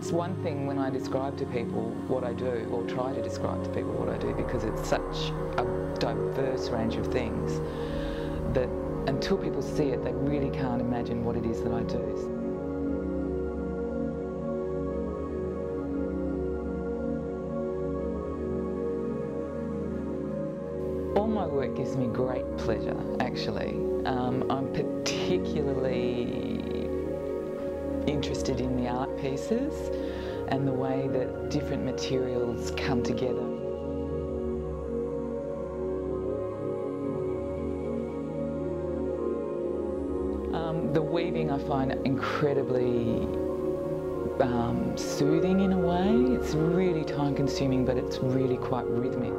it's one thing when I describe to people what I do, or try to describe to people what I do, because it's such a diverse range of things that until people see it, they really can't imagine what it is that I do. All my work gives me great pleasure, actually. Um, I'm particularly interested in the art pieces and the way that different materials come together. Um, the weaving I find incredibly um, soothing in a way. It's really time consuming, but it's really quite rhythmic.